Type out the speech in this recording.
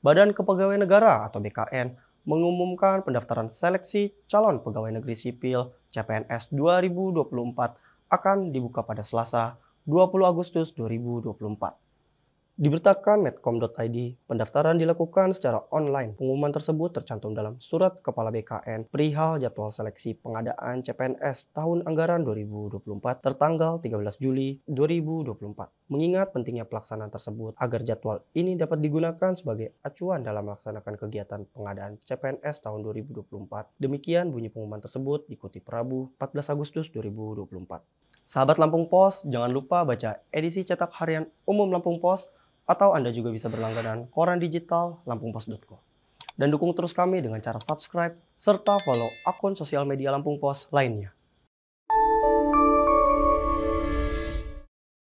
Badan Kepegawaian Negara atau BKN mengumumkan pendaftaran seleksi calon pegawai negeri sipil CPNS 2024 akan dibuka pada Selasa 20 Agustus 2024. Diberitakan medcom.id, pendaftaran dilakukan secara online. Pengumuman tersebut tercantum dalam Surat Kepala BKN perihal jadwal seleksi pengadaan CPNS tahun anggaran 2024 tertanggal 13 Juli 2024. Mengingat pentingnya pelaksanaan tersebut agar jadwal ini dapat digunakan sebagai acuan dalam melaksanakan kegiatan pengadaan CPNS tahun 2024. Demikian bunyi pengumuman tersebut dikutip Rabu 14 Agustus 2024. Sahabat Lampung Pos, jangan lupa baca edisi cetak harian umum Lampung Pos atau Anda juga bisa berlangganan koran digital lampungpos.co. Dan dukung terus kami dengan cara subscribe serta follow akun sosial media Lampung Pos lainnya.